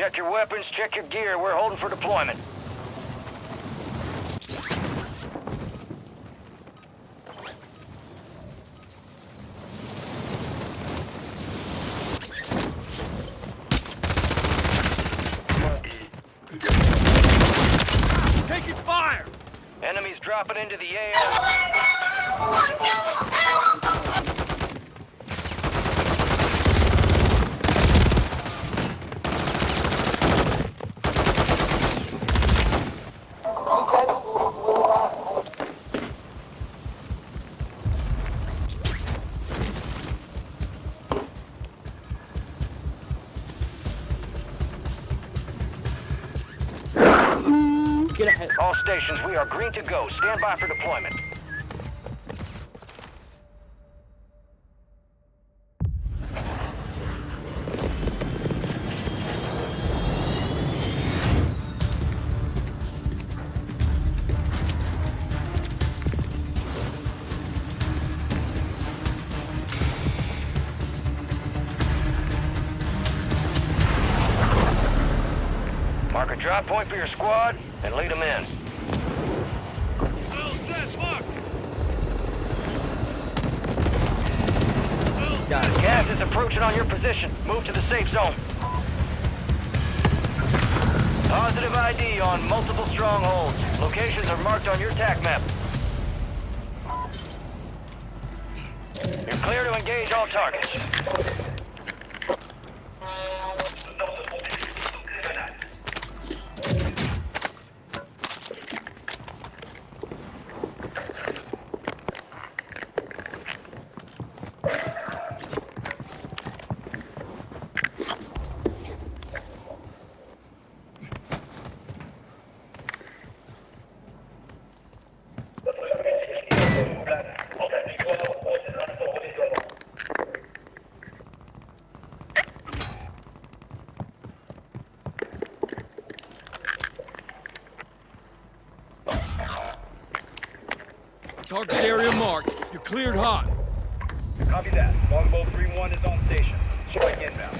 Check your weapons, check your gear. We're holding for deployment. We are green to go. Stand by for deployment. Mark a drop point for your squad and lead them in. Got it. Gas is approaching on your position. Move to the safe zone. Positive ID on multiple strongholds. Locations are marked on your TAC map. You're clear to engage all targets. Target area marked. You're cleared hot. Copy that. Longbow 3-1 is on station. Strike inbound.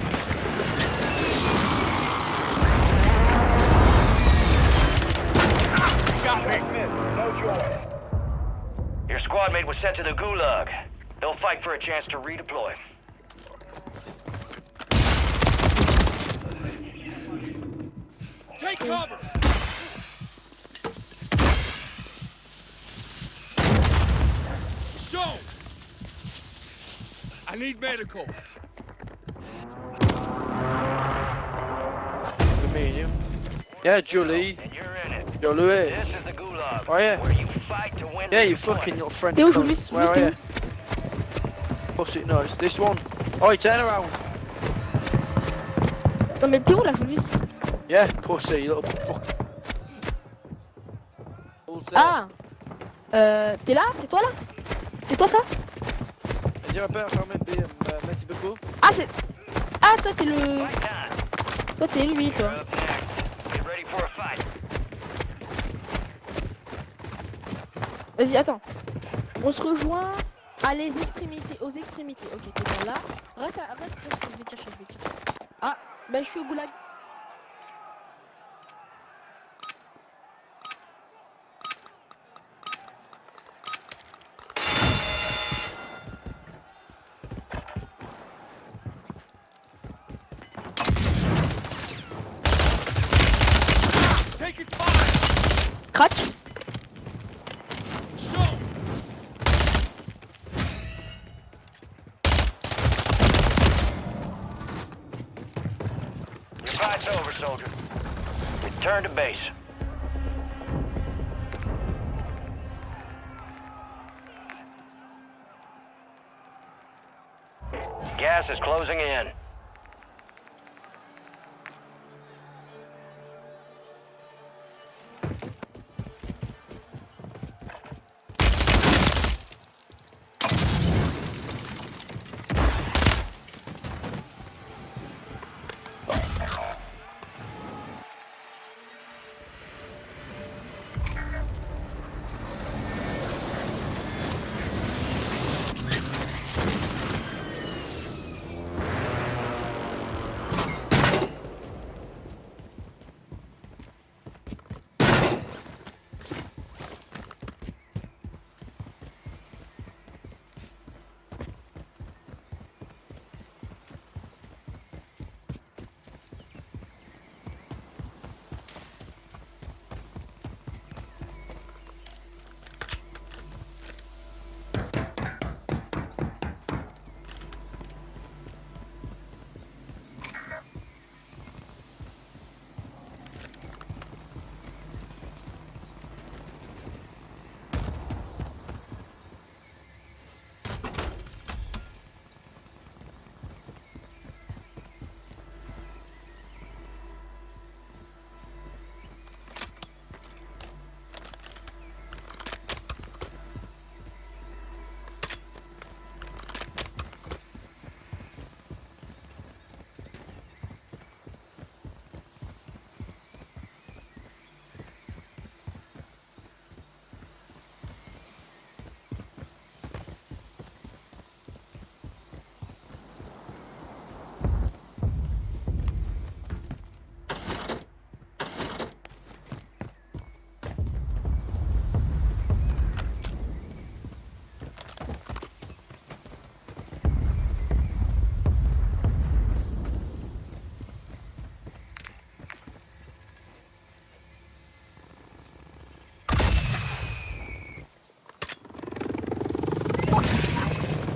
Got me. Miss. No joy. Your squad mate was sent to the Gulag. They'll fight for a chance to redeploy. Take cover! Need medical. Medium. Yeah, Julie. And you're in it. Yo, Louis. This is the Gulag. Oh, yeah. Where you fight to win Yeah, you fucking little friend. Where are you? Pussy nose. This one. Oh, turn around. Non mais Théo là, je lui. Yeah, pussy, you little fuck. Ah Euh. T'es là? C'est toi là? C'est toi ça? BM. euh, merci beaucoup. Ah c'est. Ah toi t'es le. Toi t'es lui toi. Vas-y attends. On se rejoint à les extrémités. Aux extrémités. Ok t'es là. Reste à... reste, je vais chercher. Ah bah je suis au goulag. Show! Your fight's over, soldier. Return to base. Gas is closing in.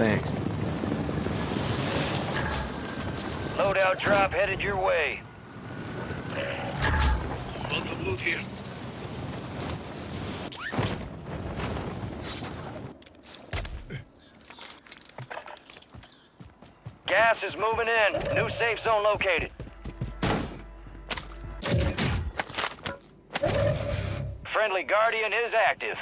Thanks. Loadout drop headed your way. Lots of loot here. Gas is moving in. New safe zone located. Friendly Guardian is active.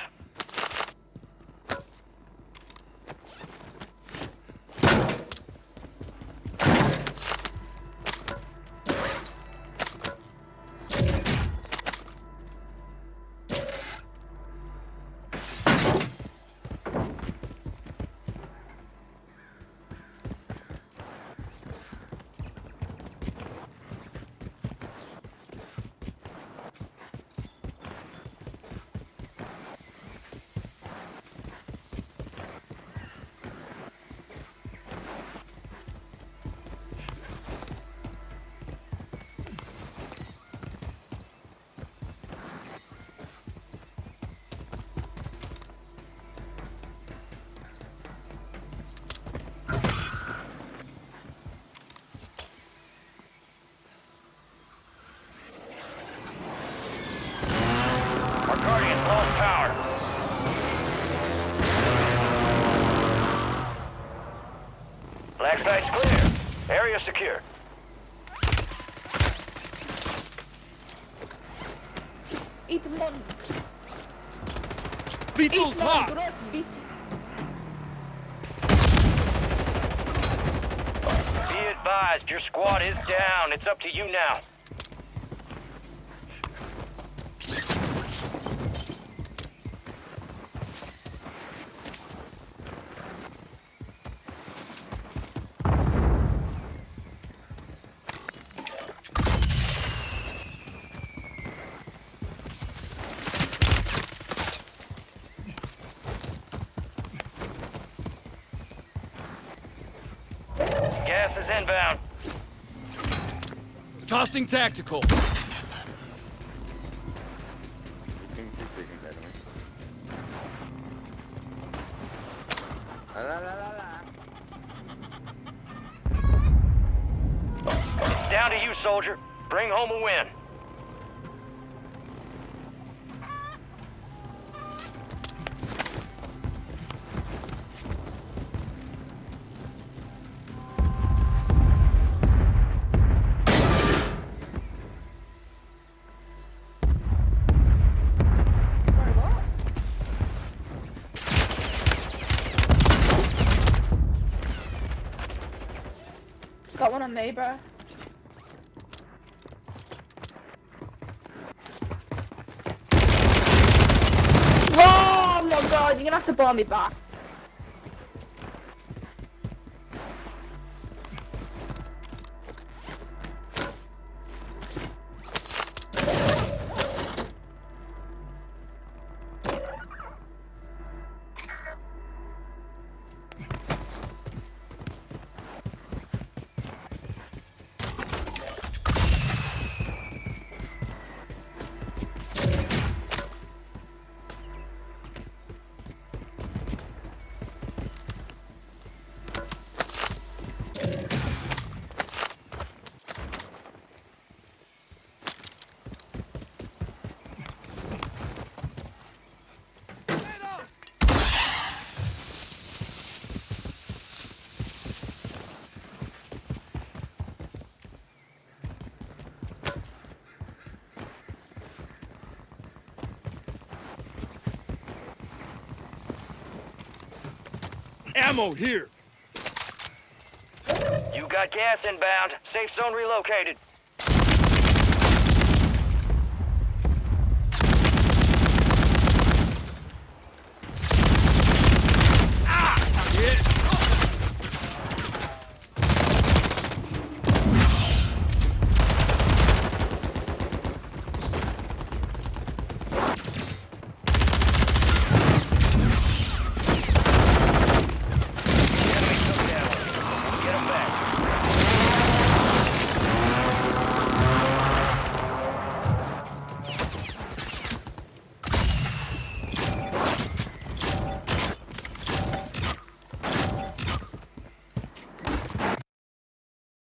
Lethal's Eat one. hot! Be advised, your squad is down. It's up to you now. Gas is inbound. Tossing tactical. Down to you, soldier. Bring home a win. Bro. Oh my god, you're gonna have to buy me back. Ammo here. You got gas inbound. Safe zone relocated.